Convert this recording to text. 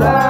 lá.